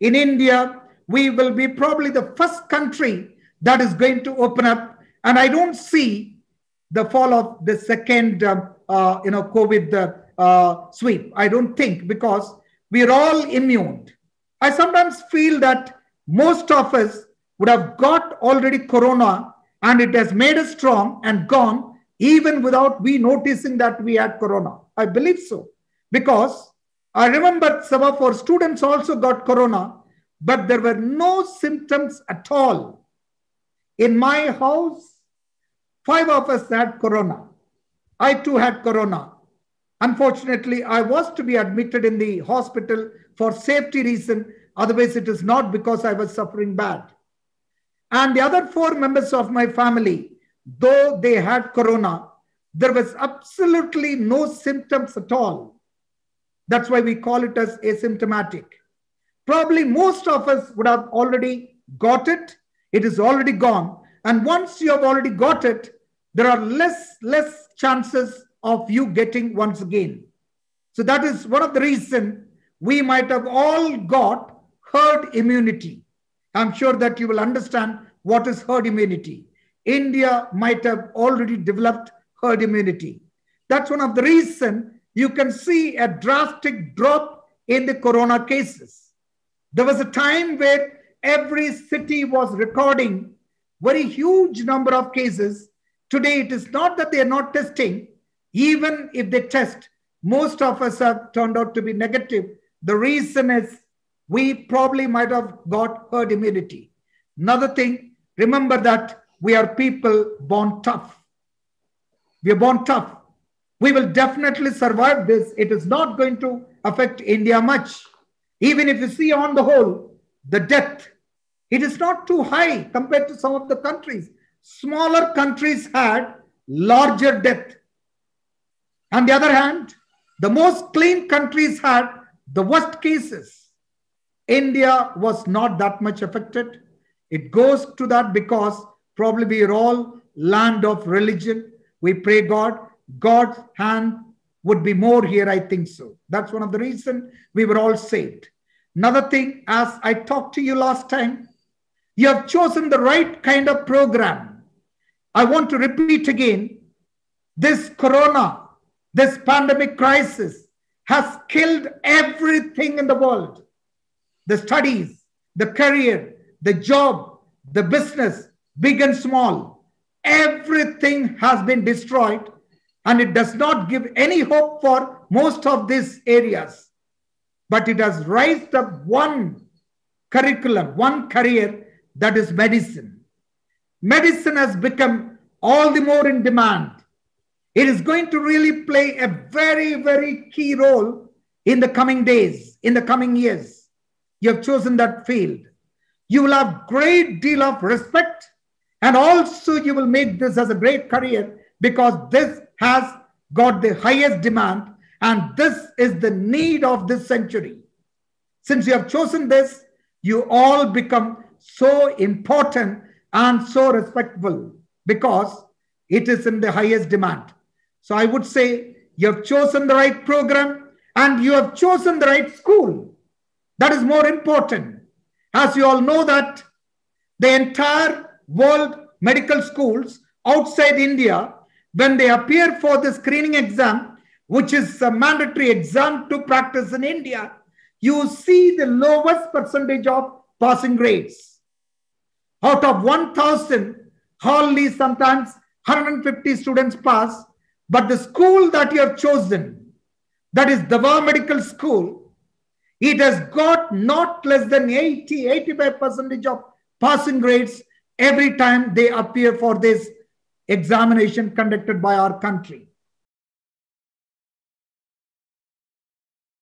In India, we will be probably the first country that is going to open up. And I don't see the fall of the second, uh, uh, you know, COVID uh, uh, sweep. I don't think because we are all immune. I sometimes feel that most of us would have got already corona and it has made us strong and gone even without we noticing that we had corona. I believe so because I remember some of our students also got corona, but there were no symptoms at all. In my house, five of us had corona. I too had corona. Unfortunately, I was to be admitted in the hospital for safety reason. Otherwise, it is not because I was suffering bad. And the other four members of my family, though they had corona, there was absolutely no symptoms at all. That's why we call it as asymptomatic. Probably most of us would have already got it. It is already gone. And once you have already got it, there are less, less chances of you getting once again. So that is one of the reason we might have all got herd immunity. I'm sure that you will understand what is herd immunity. India might have already developed herd immunity. That's one of the reason you can see a drastic drop in the corona cases. There was a time where every city was recording very huge number of cases. Today, it is not that they are not testing. Even if they test, most of us have turned out to be negative. The reason is we probably might have got herd immunity. Another thing, remember that we are people born tough. We are born tough. We will definitely survive this. It is not going to affect India much. Even if you see on the whole, the death, it is not too high compared to some of the countries. Smaller countries had larger death. On the other hand, the most clean countries had the worst cases. India was not that much affected. It goes to that because probably we are all land of religion. We pray God. God's hand would be more here, I think so. That's one of the reasons we were all saved. Another thing, as I talked to you last time, you have chosen the right kind of program. I want to repeat again this corona, this pandemic crisis has killed everything in the world the studies, the career, the job, the business, big and small. Everything has been destroyed and it does not give any hope for most of these areas. But it has raised up one curriculum, one career that is medicine. Medicine has become all the more in demand. It is going to really play a very, very key role in the coming days, in the coming years. You have chosen that field. You will have great deal of respect and also you will make this as a great career because this has got the highest demand and this is the need of this century. Since you have chosen this, you all become so important and so respectful because it is in the highest demand. So I would say you have chosen the right program and you have chosen the right school. That is more important. As you all know that the entire world medical schools outside India, when they appear for the screening exam, which is a mandatory exam to practice in India, you see the lowest percentage of passing grades. Out of 1,000, hardly sometimes 150 students pass, but the school that you have chosen, that is Davao Medical School, it has got not less than 80, 85 percentage of passing grades every time they appear for this examination conducted by our country.